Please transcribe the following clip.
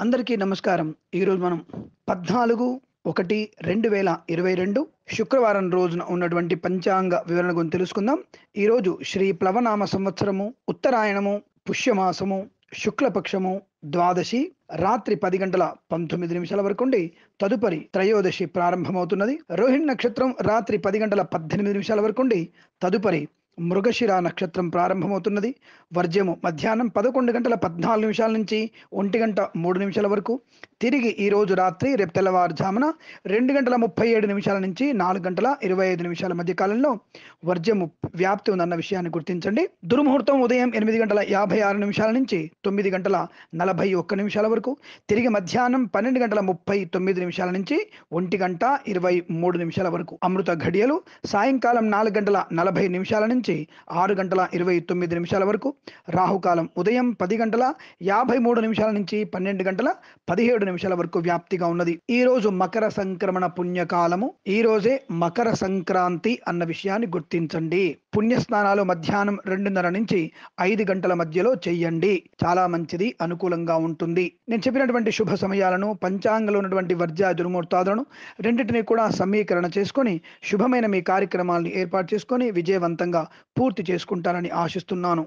అందరికీ నమస్కారం. ఈరోజు మనం పద్నాలుగు ఒకటి రెండు వేల ఇరవై రెండు శుక్రవారం రోజున ఉన్నటువంటి పంచాంగ వివరణ గురించి తెలుసుకుందాం. ఈరోజు శ్రీ ప్లవనామ సంవత్సరము ఉత్తరాయణము పుష్యమాసము శుక్లపక్షము ద్వాదశి రాత్రి పది గంటల పంతొమ్మిది నిమిషాల వరకు ఉండి తదుపరి త్రయోదశి ప్రారంభమవుతున్నది. రోహిణి నక్షత్రం రాత్రి పది గంటల పద్దెనిమిది నిమిషాల వరకు ఉండి తదుపరి మృగశిర నక్షత్రం ప్రారంభమవుతున్నది. వర్జ్యము మధ్యాహ్నం పదకొండు గంటల పద్నాలుగు నిమిషాల నుంచి ఒంటి గంట మూడు నిమిషాల వరకు. తిరిగి ఈ రోజు రాత్రి రేపు తెల్లవారుజామున రెండు గంటల ముప్పై ఏడు నిమిషాల నుంచి నాలుగు గంటల ఇరవై ఐదు నిమిషాల మధ్య కాలంలో వర్జ్యము వ్యాప్తి ఉందన్న విషయాన్ని గుర్తించండి. దుర్ముహూర్తం ఉదయం ఎనిమిది గంటల యాభై ఆరు నిమిషాల నుంచి తొమ్మిది గంటల నలభై ఒక్క నిమిషాల వరకు తిరిగి మధ్యాహ్నం పన్నెండు గంటల ముప్పై తొమ్మిది నిమిషాల నుంచి ఒంటి గంట ఇరవై మూడు నిమిషాల వరకు. అమృత ఘడియలు సాయంకాలం నాలుగు గంటల నలభై నిమిషాల నుంచి ఆరు గంటల ఇరవై తొమ్మిది నిమిషాల వరకు రాహుకాలం ఉదయం పది గంటల యాభై మూడు నిమిషాల నుంచి పన్నెండు గంటల పదిహేడు నిమిషాల వరకు వ్యాప్తిగా ఉన్నది. ఈ రోజు మకర సంక్రమణ పుణ్యకాలము. ఈ రోజే మకర సంక్రాంతి అన్న విషయాన్ని గుర్తించండి. పుణ్యస్నానాలు మధ్యాహ్నం రెండున్నర నుంచి ఐదు గంటల మధ్యలో చెయ్యండి. చాలా మంచిది అనుకూలంగా ఉంటుంది. నేను చెప్పినటువంటి శుభ సమయాలను పంచాంగంలో ఉన్నటువంటి వర్జ దుర్ముహూర్తాలను రెండింటినీ కూడా సమీకరణ చేసుకొని శుభమైన మీ కార్యక్రమాలను ఏర్పాటు చేసుకొని విజయవంతంగా పూర్తి చేసుకుంటారని ఆశిస్తున్నాను.